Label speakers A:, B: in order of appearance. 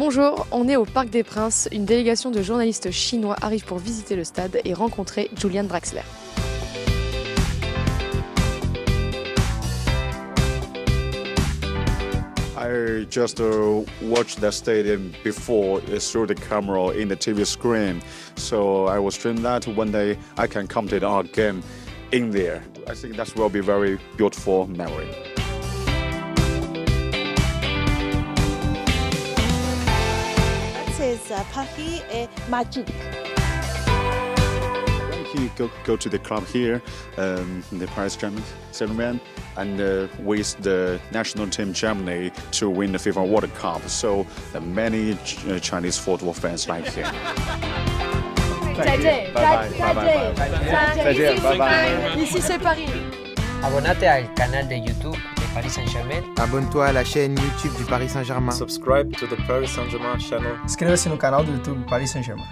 A: Bonjour, on est au Parc des Princes. Une délégation de journalistes chinois arrive pour visiter le stade et rencontrer Julian Draxler.
B: I just uh, watched the stadium before through the camera in the TV screen. So I was dreaming that one day I can come to our game in there. I think that will be very beautiful memory.
C: is uh, Paris et Magic.
B: He go, go to the club here, um, the Paris German Saint-Germain, and uh, with the national team Germany to win the FIFA World Cup. So uh, many Ch- uh, Chinese football fans like him.
A: 再见，再再见，再见，
D: bye bye.
A: Ici c'est Paris.
E: Abonnate al canal de YouTube de Paris Saint-Germain.
F: Abonne-toi à la chaîne YouTube du Paris Saint-Germain.
D: Subscribe to the Paris Saint-Germain channel.
G: Inscreva-se no canal do YouTube Paris Saint-Germain.